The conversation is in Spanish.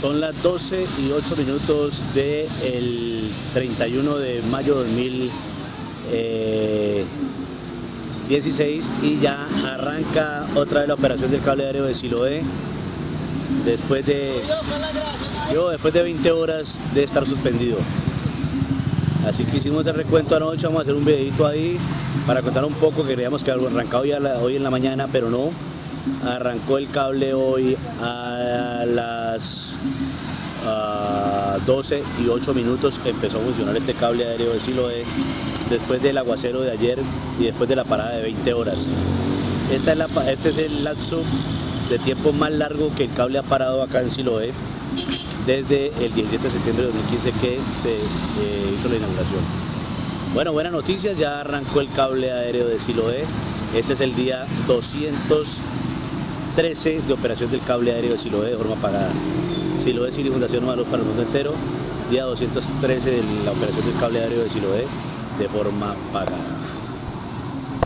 Son las 12 y 8 minutos del 31 de mayo de 2016 y ya arranca otra vez la operación del cable aéreo de Siloé después de, yo, después de 20 horas de estar suspendido. Así que hicimos el recuento anoche, vamos a hacer un videito ahí para contar un poco, que creíamos que algo arrancado ya hoy en la mañana, pero no. Arrancó el cable hoy a las 12 y 8 minutos empezó a funcionar este cable aéreo de Siloé después del aguacero de ayer y después de la parada de 20 horas. Esta es la, este es el lapso de tiempo más largo que el cable ha parado acá en Siloé desde el 17 de septiembre de 2015 que se eh, hizo la inauguración. Bueno, buenas noticias, ya arrancó el cable aéreo de Siloé. Este es el día 213 de operación del cable aéreo de Siloé de forma pagada. Siloé City Fundación Nueva para el mundo entero, día 213 de la operación del cable aéreo de Siloé de forma pagada.